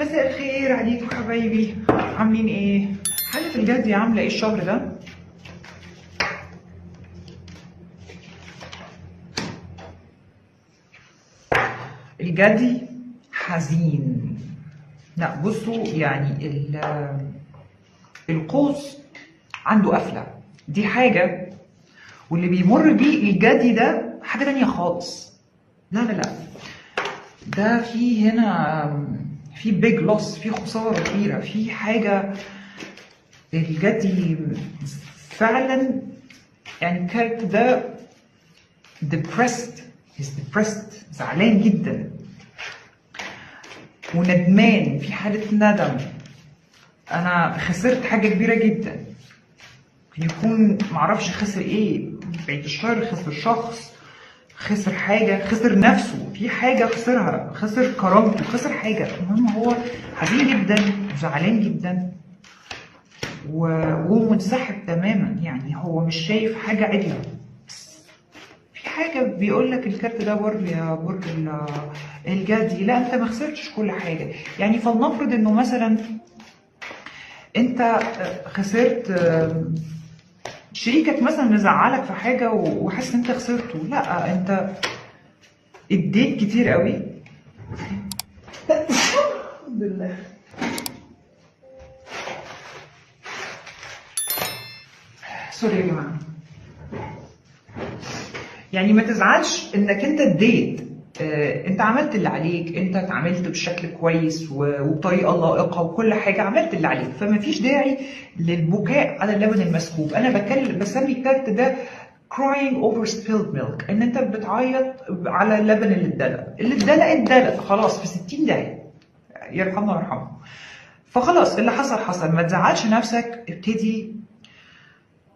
مساء الخير عليكم حبايبي عاملين إيه؟ حالة الجدي عاملة إيه الشهر ده؟ الجدي حزين. لا بصوا يعني ال- القوس عنده قفلة. دي حاجة. واللي بيمر بيه الجدي ده حاجة تانية خالص. لا لا لا. ده في هنا في بيج لوس في خسارة كبيرة في حاجة الجدي فعلا يعني الكاركتر ده depressed he's depressed زعلان جدا. وندمان في حالة ندم. أنا خسرت حاجة كبيرة جدا. يكون معرفش خسر إيه بعيد الشر خسر شخص. خسر حاجة خسر نفسه. في حاجة خسرها خسر كرامته خسر حاجة. المهم هو حزين جدا وزعلان جدا و- وهو منسحب تماما. يعني هو مش شايف حاجة عدلة. في حاجة بيقول لك الكارت ده برج يا برج ال- الجدي. لا أنت ما خسرتش كل حاجة. يعني فلنفرض إنه مثلا أنت خسرت شريكك مثلا مزعلك في حاجة و- وحاسس إن أنت خسرته لا أنت اديت كتير قوي. الحمد لله. سوري يا جماعة. يعني ما تزعلش إنك أنت اديت انت عملت اللي عليك انت اتعاملت بشكل كويس وبطريقة لائقة وكل حاجة عملت اللي عليك. فما فيش داعي للبكاء على اللبن المسكوب. أنا بتكلم بسمي الكارت ده crying over spilled milk إن أنت بتعيط على اللبن اللي اتدلق. اللي اتدلق اتدلق خلاص في 60 داهيه يرحمنا ويرحمه. فخلاص اللي حصل حصل. ما تزعلش نفسك ابتدي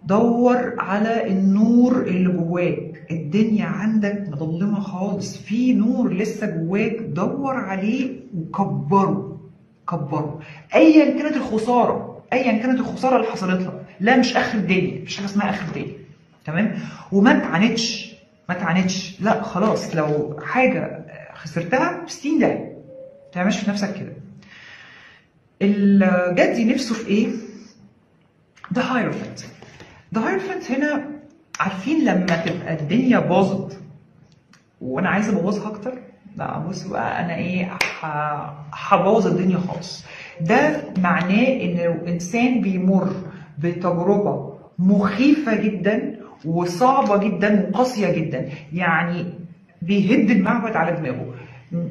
دور على النور اللي جواك. الدنيا عندك مظلمة خالص. في نور لسه جواك. دور عليه وكبره. كبره. ايا كانت الخسارة. ايا كانت الخسارة اللي حصلت لك. لا مش آخر الدنيا مفيش حاجة اسمها آخر الدنيا تمام؟ وما تعاندش ما تعاندش لا خلاص. لو حاجة خسرتها 60 داهية ما تعملش في نفسك كده. الجدي نفسه في إيه؟ ده Hierophant ده Hierophant هنا عارفين لما تبقى الدنيا باظت وأنا عايزة أبوظها أكتر؟ لا بص بقى أنا إيه هبوظ الدنيا خالص. ده معناه إن الإنسان بيمر بتجربة مخيفة جدا وصعبة جدا وقاسية جدا. يعني بيهد المعبد على دماغه.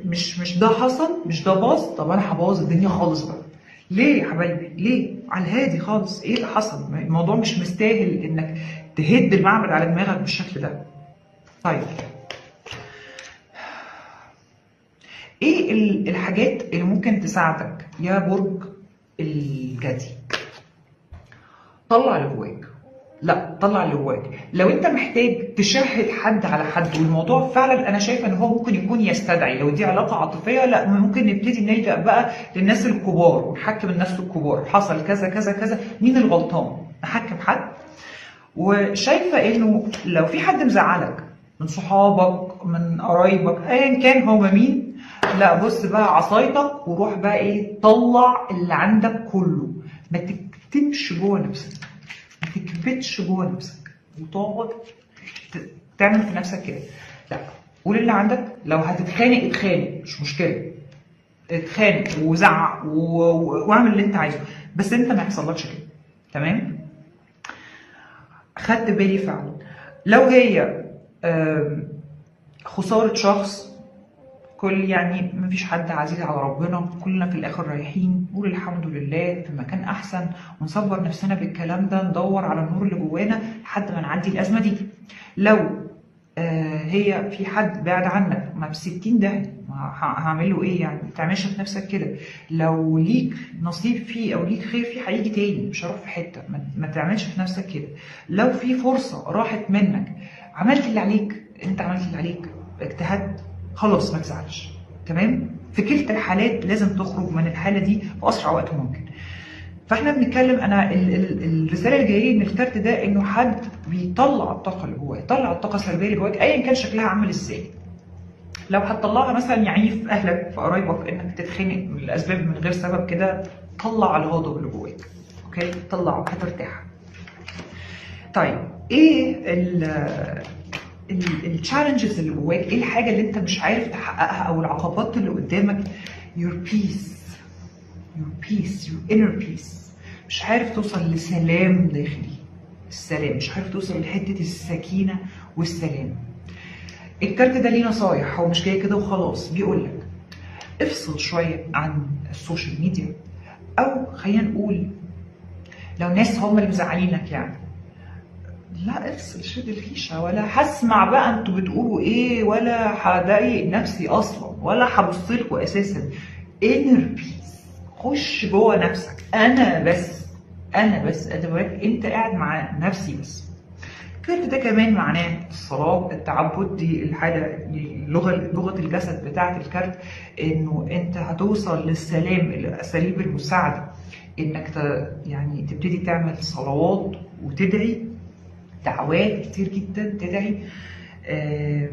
مش مش ده حصل مش ده باظ طب أنا هبوظ الدنيا خالص بقى. ليه يا حبايبي؟ ليه؟ على الهادي خالص. إيه اللي حصل؟ الموضوع مش مستاهل إنك تهد المعبد على دماغك بالشكل ده. طيب. إيه ال- الحاجات اللي ممكن تساعدك يا برج الجدي؟ طلع اللي جواك لا طلع اللي جواك لو انت محتاج تشهد حد على حد والموضوع فعلا أنا شايفه إن هو ممكن يكون يستدعي. لو دي علاقة عاطفية لا ممكن نبتدي نلجأ بقى للناس الكبار ونحكم الناس الكبار. حصل كذا كذا كذا. مين الغلطان؟ نحكم حد. وشايفة إنه لو في حد مزعلك من صحابك من قرايبك ايا كان هو مين لا بص بقى عصايتك وروح بقى إيه طلع اللي عندك كله. ما تكتمش جوه نفسك. ما تكبتش جوه نفسك وتقعد تعمل في نفسك كده. لا قول اللي عندك. لو هتتخانق اتخانق مش مشكلة. اتخانق وزعق واعمل اللي انت عايزه. بس انت ما يحصلكش كده. تمام؟ خدت بالي فعلا. لو هي آم، خسارة شخص كل يعني مفيش حد عزيز على ربنا كلنا في الآخر رايحين نقول الحمد لله في مكان أحسن ونصبر نفسنا بالكلام ده ندور على النور اللي جوانا لحد ما نعدي الأزمة دي. لو آه هي في حد بعد عنك ما ب 60 ده هعمل له إيه يعني؟ ما تعملش في نفسك كده. لو ليك نصيب فيه أو ليك خير فيه هيجي تاني مش هروح في حتة. ما تعملش في نفسك كده. لو في فرصة راحت منك عملت اللي عليك انت عملت اللي عليك اجتهدت خلاص ما تزعلش. تمام؟ في كلتا الحالات لازم تخرج من الحالة دي في اسرع وقت ممكن. فإحنا بنتكلم أنا ال ال الرسالة اللي جاية لي من الكارت ده إنه حد بيطلع الطاقة اللي جواه يطلع الطاقة السلبية اللي جواك ايا كان شكلها عامل إزاي. لو هتطلعها مثلا يعني في أهلك في قرايبك إنك تتخانق لاسباب من غير سبب كده طلع الغضب اللي جواك. okay؟ طلعه هترتاح طيب إيه ال challenges اللي جواك إيه الحاجة اللي أنت مش عارف تحققها أو العقبات اللي قدامك؟ Your peace. Your peace. Your inner peace. مش عارف توصل لسلام داخلي. السلام. مش عارف توصل لحتة السكينة والسلام. الكارت ده ليه نصايح. هو مش جاي كده وخلاص. بيقول لك افصل شوية عن ال social media أو خلينا نقول لو ناس هم اللي مزعلينك يعني. لا افصل شد الفيشه ولا هسمع بقى أنتوا بتقولوا إيه ولا هضايق نفسي أصلا ولا هبص لكم أساسا. Inner peace خش جوه نفسك. أنا بس أنا بس. ادوات أنت قاعد مع نفسي بس. الكارت ده كمان معناه الصلاه التعبد. دي الحاجة اللغة لغة الجسد بتاعة الكارت إنه أنت هتوصل للسلام الأساليب المساعدة. إنك يعني تبتدي تعمل صلوات وتدعي دعوات كتير جدا تدعي آه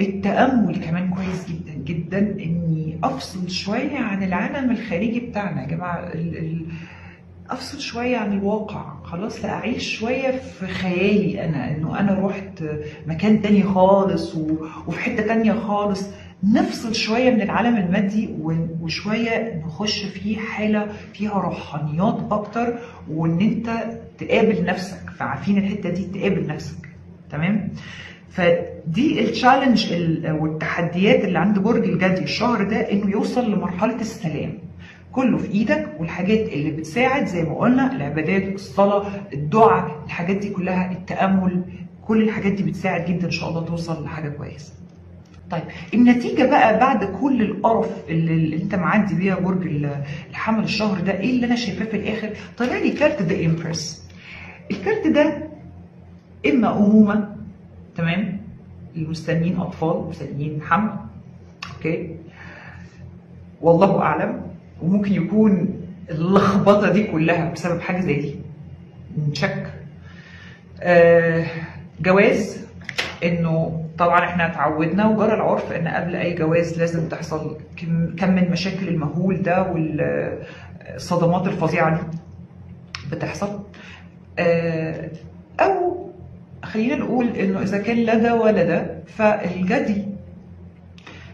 التأمل كمان كويس جدا جدا إني أفصل شوية عن العالم الخارجي بتاعنا يا ال أفصل شوية عن الواقع. خلاص لا أعيش شوية في خيالي أنا إنه أنا رحت مكان تاني خالص وفي حتة تانية خالص. نفصل شوية من العالم المادي وشوية نخش في حالة فيها روحانيات أكتر وإن أنت تقابل نفسك فعارفين الحتة دي تقابل نفسك. تمام؟ فدي التشالنج والتحديات اللي عند برج الجدي الشهر ده إنه يوصل لمرحلة السلام. كله في إيدك والحاجات اللي بتساعد زي ما قلنا العبادات الصلاة الدعاء الحاجات دي كلها التأمل كل الحاجات دي بتساعد جدا إن شاء الله توصل لحاجة كويسة. طيب النتيجة بقى بعد كل القرف اللي, اللي أنت معدي بيها برج الحمل الشهر ده إيه اللي أنا شايفاه في الآخر؟ طلع لي كارت The Empress الكارت ده إما أمومة تمام؟ المستنيين أطفال مستنيين حمل أوكي؟ والله أعلم وممكن يكون اللخبطة دي كلها بسبب حاجة زي دي. نشك. آه جواز إنه طبعا إحنا اتعودنا وجرى العرف إن قبل أي جواز لازم تحصل كم من مشاكل المهول ده والصدمات الفظيعة دي بتحصل. آه أو خلينا نقول إنه إذا كان ولا ده فالجدي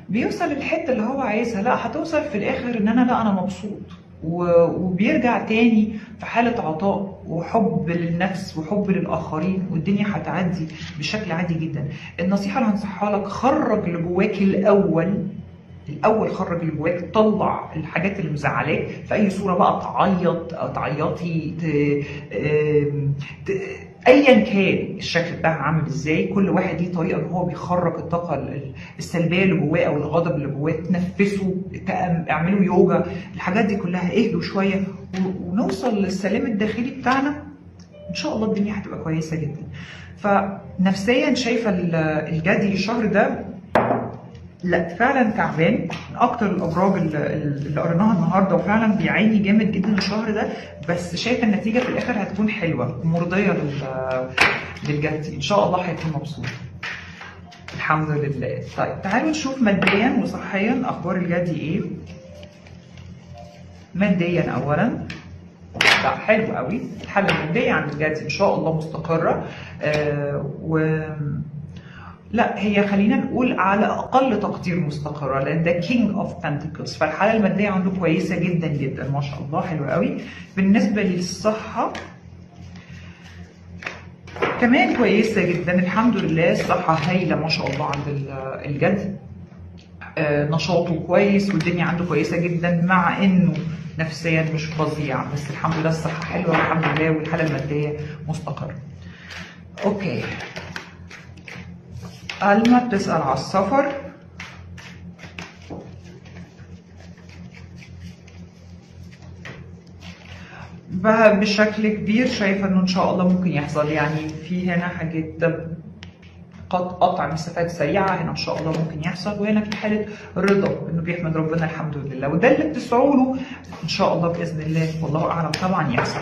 بيوصل للحتة اللي هو عايزها. لا هتوصل في الآخر إن أنا لا أنا مبسوط. وبيرجع تاني في حالة عطاء وحب للنفس وحب للآخرين والدنيا هتعدي بشكل عادي جدا. النصيحة اللي هنصحها لك خرج اللي جواك الأول الأول خرج اللي جواك طلع الحاجات اللي مزعلاك في أي صورة بقى تعيط تعيطي. ايا كان الشكل بتاعها عامل إزاي كل واحد ليه طريقة إن هو بيخرج الطاقة السلبية اللي جواه أو الغضب اللي جواه تنفسه اعملوا يوجا الحاجات دي كلها اهدوا شوية ونوصل للسلام الداخلي بتاعنا إن شاء الله الدنيا هتبقى كويسة جدا فنفسيا شايفة الجدي الشهر ده لا فعلا تعبان. من أكتر الأبراج اللي قريناها النهارده وفعلا بيعاني جامد جدا الشهر ده بس شايفه النتيجة في الآخر هتكون حلوة ومرضيه للجدي إن شاء الله هيكون مبسوط. الحمد لله. طيب تعالوا نشوف ماديا وصحيا أخبار الجدي إيه. ماديا اولا. لا حلو قوي. الحاله الماديه عند الجدي إن شاء الله مستقرة. آه و لا هي خلينا نقول على أقل تقدير مستقرة لأن ده King of Pentacles فالحالة المادية عنده كويسة جدا جدا. ما شاء الله حلو قوي. بالنسبة للصحة كمان كويسة جدا. الحمد لله الصحة هايلة ما شاء الله عند الجد. آه نشاطه كويس والدنيا عنده كويسة جدا مع إنه نفسيا مش فظيع. بس الحمد لله الصحة حلوة والحمد لله والحالة المادية مستقرة. أوكي. ألما بتسأل على السفر بشكل كبير شايفة إنه إن شاء الله ممكن يحصل. يعني في هنا حاجات قد قطع مسافات سريعة. هنا إن شاء الله ممكن يحصل. وهنا في حالة رضا إنه بيحمد ربنا الحمد لله. وده اللي بتسعوا له إن شاء الله بإذن الله. والله أعلم طبعا يحصل.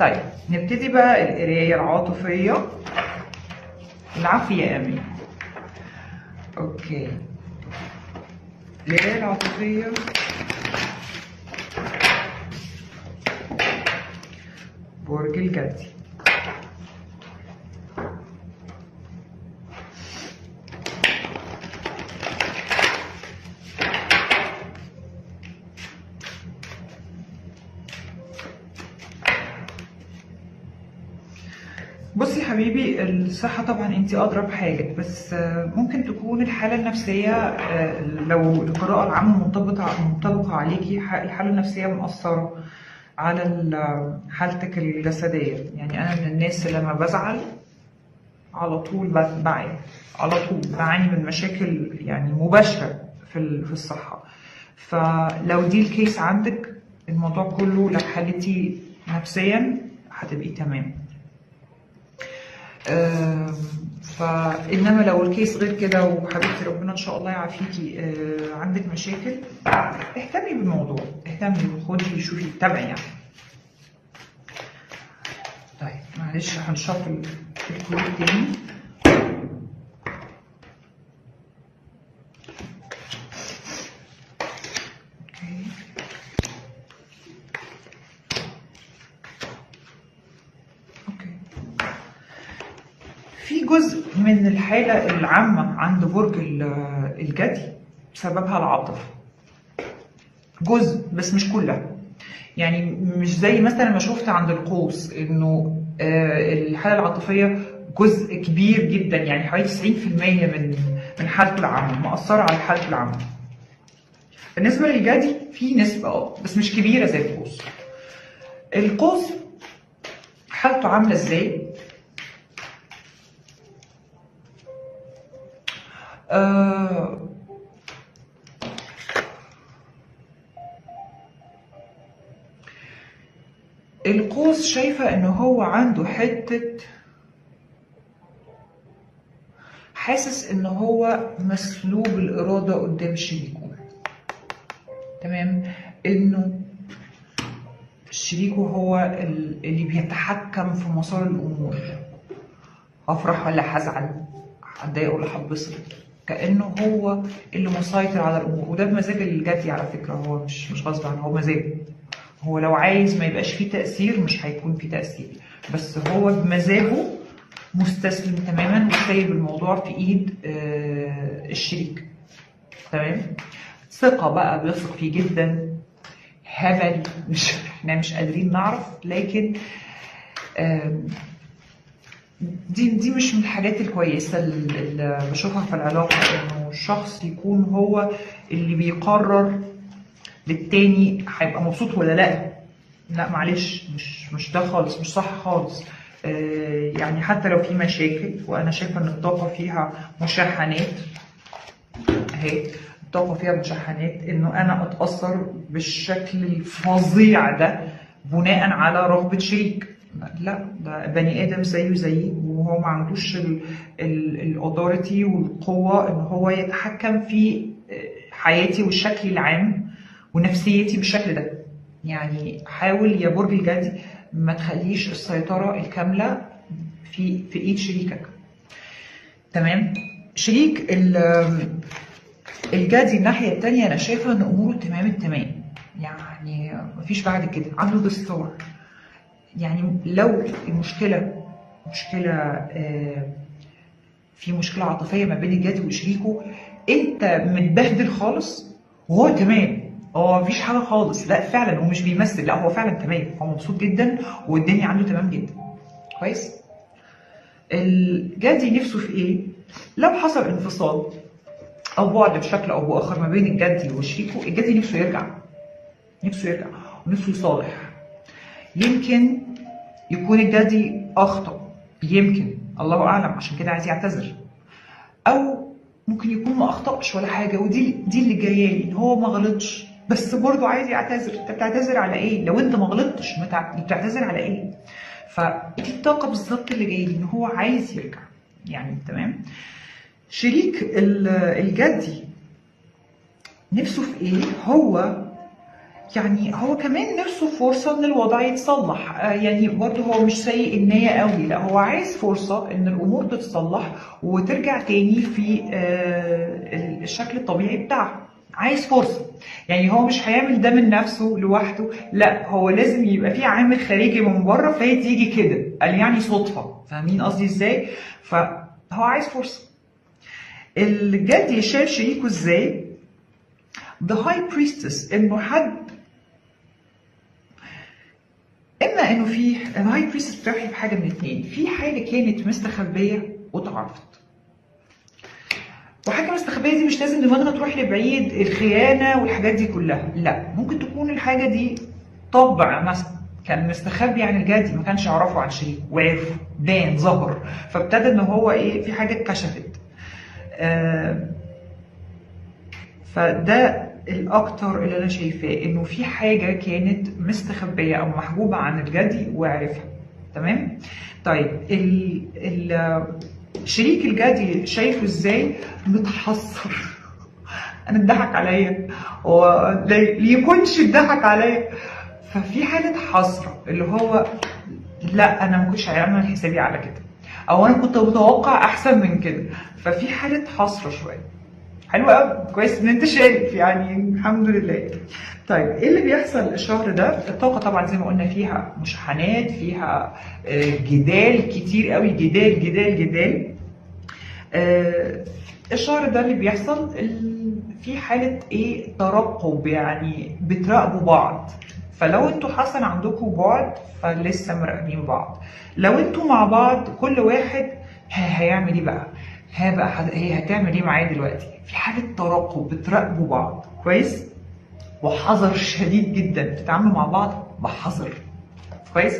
طيب نبتدي بقى القراية العاطفية. العافية يا أمين. أوكي القراية العاطفية برج الجدي حبيبي الصحة طبعا انت أدرى بحاجة بس آه، ممكن تكون الحالة النفسية آه، لو القراءة العامة منطبقة منطبقة عليكي الحالة النفسية مؤثرة على ال- حالتك الجسدية. يعني أنا من الناس اللي لما بزعل على طول بعاني على طول بعاني من مشاكل يعني مباشرة في في الصحة. فلو دي الكيس عندك الموضوع كله لو حلتي نفسيا هتبقي تمام. فانما لو الكيس غير كده وحبيبتي ربنا إن شاء الله يعافيكي آه، عندك مشاكل اهتمي بالموضوع اهتمي خدي شوفي تابعي يعني. طيب معلش هنشفل الكروت تاني. في جزء من الحالة العامة عند برج ال- الجدي سببها العاطفة. جزء بس مش كلها. يعني مش زي مثلا ما شفت عند القوس إنه آه، الحالة العاطفية جزء كبير جدا يعني حوالي 90% من من حالته العامة مأثرة على حالته العامة. بالنسبة للجدي في نسبة آه بس مش كبيرة زي القوس. القوس حالته عاملة إزاي؟ آه القوس شايفة إن هو عنده حتة حاسس إن هو مسلوب الإرادة قدام شريكه. تمام؟ إنه شريكه هو ال- اللي بيتحكم في مسار الأمور. افرح ولا هزعل؟ هتضايق ولا هتبسط؟ كأنه هو اللي مسيطر على الأمور. وده بمزاج الجدي على فكرة. هو مش مش غصب عنه هو مزاجه. هو لو عايز ما يبقاش فيه تأثير مش هيكون فيه تأثير. بس هو بمزاجه مستسلم تماما وسايب الموضوع في إيد آه، الشريك. تمام؟ ثقة بقى بيثق فيه جدا. هبل. مش إحنا مش قادرين نعرف لكن آم، دي دي مش من الحاجات الكويسة اللي بشوفها في العلاقة إنه الشخص يكون هو اللي بيقرر للتاني هيبقى مبسوط ولا لأ. لأ معلش مش مش ده خالص مش صح خالص. آه، يعني حتى لو في مشاكل وأنا شايفة إن الطاقة فيها مشاحنات أهي الطاقة فيها مشاحنات إنه أنا أتأثر بالشكل الفظيع ده بناء على رغبة شريك. لا ده بني آدم زيه زيي وهو ما عندوش الاوثوريتي والقوة إن هو يتحكم في حياتي والشكل العام ونفسيتي بالشكل ده. يعني حاول يا برج الجدي ما تخليش السيطرة الكاملة في في إيد شريكك. تمام؟ شريك ال- الجدي الناحية التانية أنا شايفة إن أموره تمام التمام. يعني مفيش بعد كده عنده دستور يعني لو المشكلة مشكلة آه، في مشكلة عاطفية ما بين الجدي وشريكه انت متبهدل خالص وهو تمام. هو مفيش حاجة خالص. لا فعلا هو مش بيمثل. لا هو فعلا تمام. هو مبسوط جدا والدنيا عنده تمام جدا. كويس؟ الجدي نفسه في إيه؟ لو حصل انفصال أو بعد بشكل أو بآخر ما بين الجدي وشريكه الجدي نفسه يرجع. نفسه يرجع ونفسه يصالح. يمكن يكون الجدي أخطأ يمكن الله أعلم عشان كده عايز يعتذر. أو ممكن يكون ما أخطأش ولا حاجة ودي دي اللي جاية لي إن هو ما غلطش. بس برضه عايز يعتذر. أنت بتعتذر على إيه؟ لو أنت ما غلطتش بتعتذر على إيه؟ فدي الطاقه بالظبط اللي جاية لي إن هو عايز يرجع. يعني تمام؟ شريك ال- الجدي نفسه في إيه؟ هو يعني هو كمان نفسه فرصة إن الوضع يتصلح. آه، يعني برضه هو مش سيء النية قوي. لا هو عايز فرصة إن الأمور تتصلح وترجع تاني في آه، الشكل الطبيعي بتاعها عايز فرصة. يعني هو مش هيعمل ده من نفسه لوحده. لا هو لازم يبقى في عامل خارجي من بره فهي تيجي كده. قال يعني صدفة. فاهمين قصدي إزاي؟ فهو عايز فرصة. الجدي شاف شريكه إزاي؟ The High Priestess إنه حد اما إنه في ال High Priestess بتوحي بحاجه من اتنين. في حاجة كانت مستخبيه واتعرفت. وحاجة مستخبيه دي مش لازم دماغنا تروح لبعيد الخيانة والحاجات دي كلها. لا ممكن تكون الحاجة دي طبع مثلا كان مستخبي عن الجدي ما كانش يعرفه عن شريك وعرفه بان ظهر. فابتدى إن هو إيه في حاجة اتكشفت. آه فده الأكتر اللي أنا شايفاه إنه في حاجة كانت مستخبية أو محجوبة عن الجدي وعرفها. تمام؟ طيب ال ال شريك الجدي شايفه إزاي؟ متحسر أنا اتضحك عليا. هو ليكونش اتضحك عليا. ففي حالة حسره اللي هو لا أنا ما كنتش هعمل حسابي على كده. أو أنا كنت متوقع أحسن من كده. ففي حالة حسره شوية. حلو قوي. كويس. إن أنت شايف يعني الحمد لله. طيب إيه اللي بيحصل الشهر ده؟ الطاقة طبعا زي ما قلنا فيها مشاحنات فيها آه، جدال كتير قوي. جدال جدال جدال. آه، الشهر ده اللي بيحصل في حالة إيه؟ ترقب يعني بتراقبوا بعض. فلو أنتوا حصل عندكم بعد فلسه مراقبين بعض. لو أنتوا مع بعض كل واحد هيعمل إيه بقى؟ ها بقى حد... هي هتعمل إيه معايا دلوقتي؟ في حالة ترقب بتراقبوا بعض. كويس؟ وحذر شديد جدا. بتتعاملوا مع بعض بحذر. كويس؟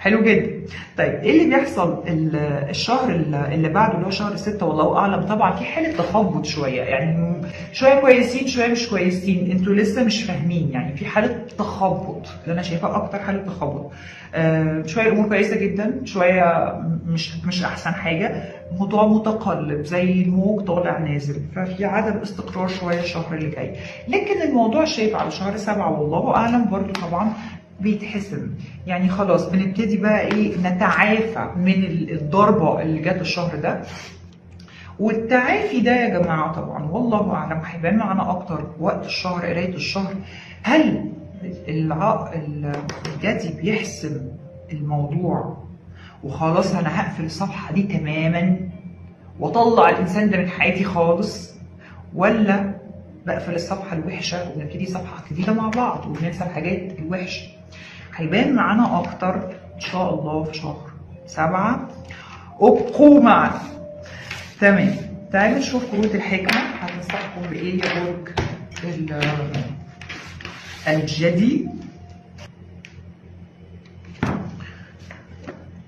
حلو جدا. طيب إيه اللي بيحصل ال- الشهر ال- اللي بعده اللي هو شهر ستة؟ والله أعلم طبعا في حالة تخبط شوية. يعني شوية كويسين شوية مش كويسين. أنتوا لسه مش فاهمين. يعني في حالة تخبط اللي أنا شايفها أكتر حالة تخبط آه شوية الأمور كويسة جدا. شوية مش مش أحسن حاجة. موضوع متقلب زي الموج طالع نازل. ففي عدم استقرار شوية الشهر اللي جاي. لكن الموضوع شايف على شهر سبعة والله أعلم برضو طبعا بيتحسم يعني خلاص بنبتدي بقى إيه؟ نتعافى من الضربة اللي جت الشهر ده. والتعافي ده يا جماعة طبعا والله أعلم هيبان معانا أكتر وقت الشهر قراية الشهر. هل الع... الجدي بيحسم الموضوع وخلاص أنا هقفل الصفحة دي تماما وأطلع الإنسان ده من حياتي خالص ولا بقفل الصفحة الوحشة ونبتدي صفحة جديدة مع بعض وننسى الحاجات الوحشة؟ هيبان معانا أكتر إن شاء الله في شهر سبعة. ابقوا معنا تمام. تعالوا نشوف كروت الحكمة. هتنصحكم بإيه يا برج ال- الجدي.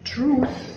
Truth.